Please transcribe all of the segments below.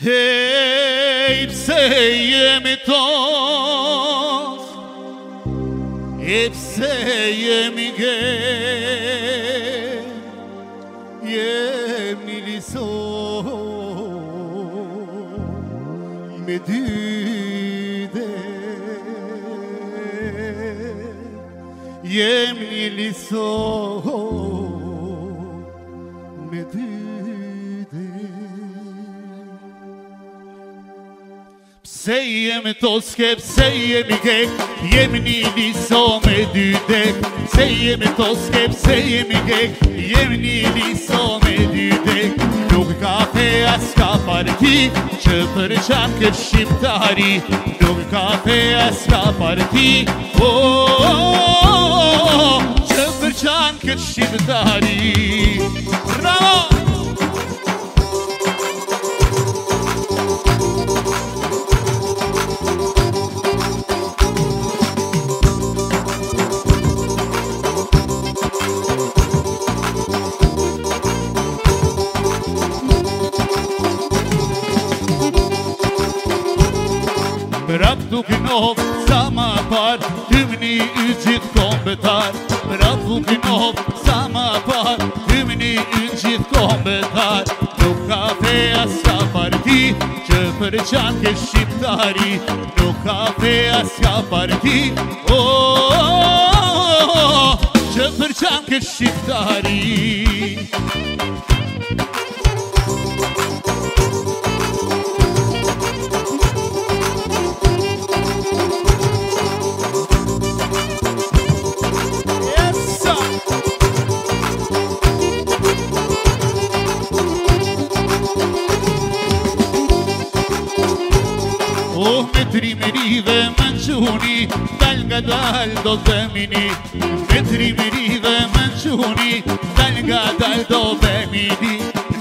Hep seyemi toz Hep seyemi ge Yemni liso Se jemi to skep, se jemi gek, jemi një niso me dy dek Se jemi to skep, se jemi gek, jemi një niso me dy dek Nuk ka fe aska ka parti, që për qam kër shqiptari Nuk ka fe aska ka parti, oh, oh, oh, oh, që për qam kër shqiptari Bravo! fukinov, sama par, hymni i gjithë kombetar. Pra fukinov, sama par, hymni i gjithë kombetar. Nuk ka feja s'ka parti, që për qatë e shqiptari. Nuk ka feja s'ka parti, o, që për shqiptari. quni Dal nga dal do zemini Petri miri dhe me në quni Dal nga dal do të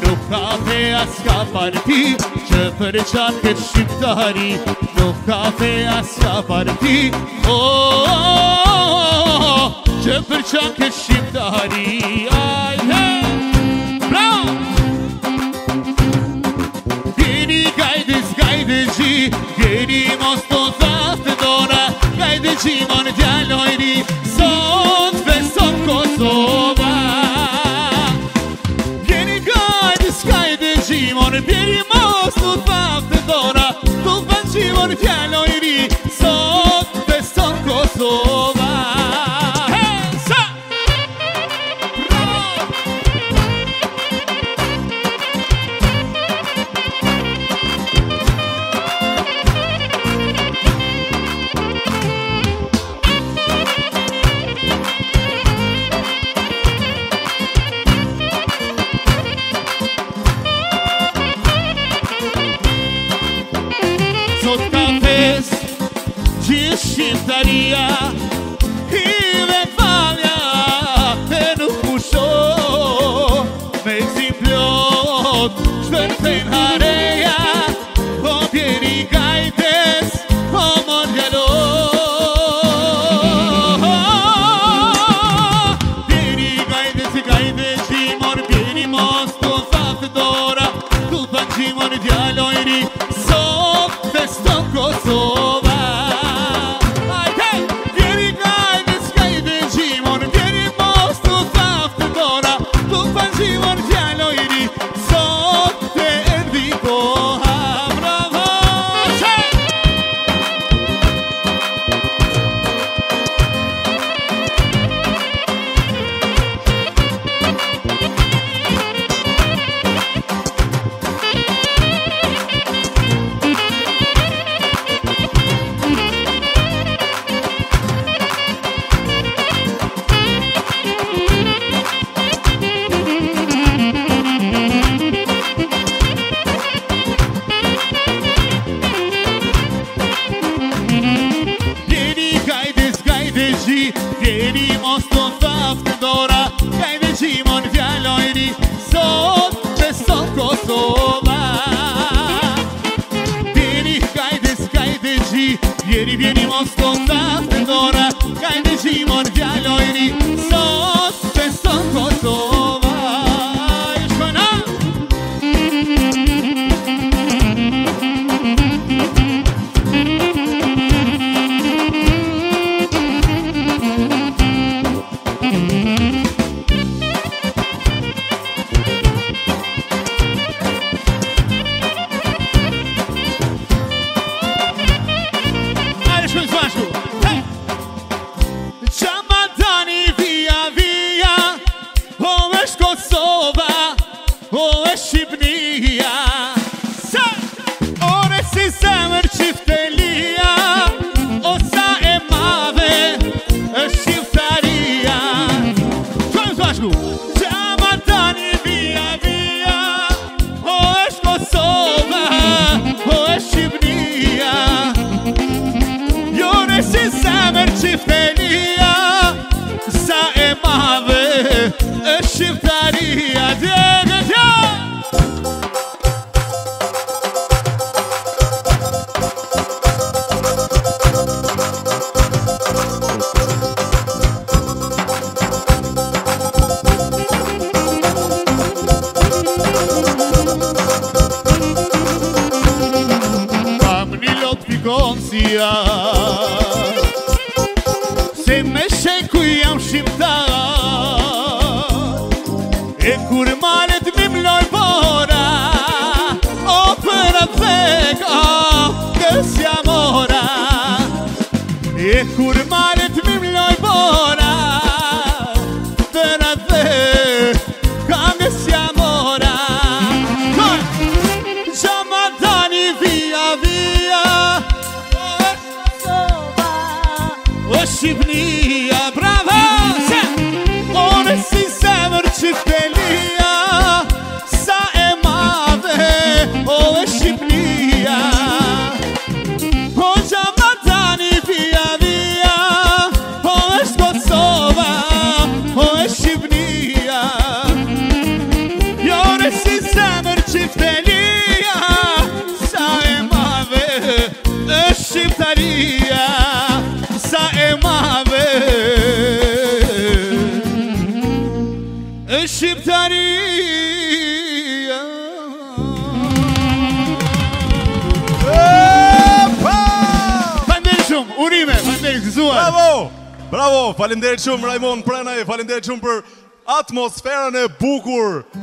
Nuk ka fe as ka parti Që për qatë këtë shqiptari Nuk ka fe as ka parti O, o, o, o, o, Simon, ya lo herí gustaría Vjeri mos të ndafë të dora Kaj dhe që i mor vjallojni Sot për sot kosova Vjeri kaj dhe shkaj dhe që i Vjeri vjeni mos të ndafë të dora Kaj dhe që i mor vjallojni Sot për sot kosova Nicosia Se me shekuj é jam shqiptar Bravo, falimderit shumë Raimon Prenaj, falimderit shumë për atmosferën e bukur.